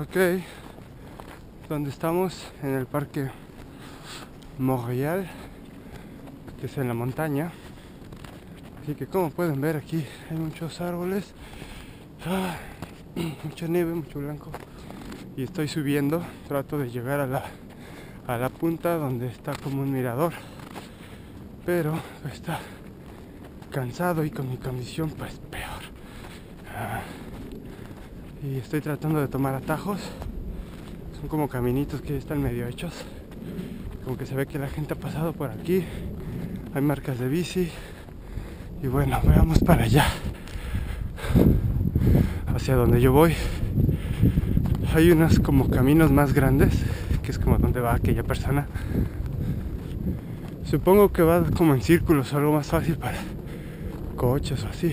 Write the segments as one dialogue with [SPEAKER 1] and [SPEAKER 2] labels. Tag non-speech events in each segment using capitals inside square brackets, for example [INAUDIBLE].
[SPEAKER 1] Ok, donde estamos en el parque Montreal, que es en la montaña. Así que como pueden ver aquí hay muchos árboles, ah, [CLEARS THROAT] mucha nieve, mucho blanco. Y estoy subiendo, trato de llegar a la, a la punta donde está como un mirador. Pero está cansado y con mi condición pues peor. Ah, y estoy tratando de tomar atajos. Son como caminitos que están medio hechos. Como que se ve que la gente ha pasado por aquí. Hay marcas de bici. Y bueno, veamos para allá. Hacia donde yo voy. Hay unos como caminos más grandes, que es como donde va aquella persona. Supongo que va como en círculos, algo más fácil para coches o así.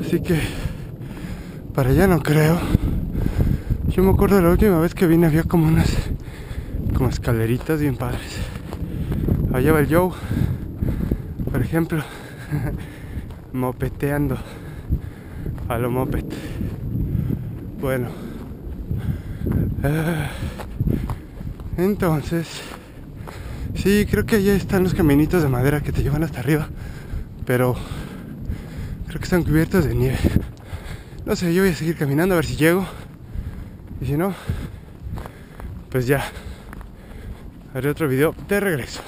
[SPEAKER 1] Así que para allá no creo. Yo me acuerdo de la última vez que vine había como unas como escaleritas bien padres. Allá va el Joe, por ejemplo, [LAUGHS] mopeteando a lo moped. Bueno, ah, entonces, sí, creo que allá están los caminitos de madera que te llevan hasta arriba, pero creo que están cubiertos de nieve. No sé, yo voy a seguir caminando a ver si llego. Y si no, pues ya. Haré otro video de regreso.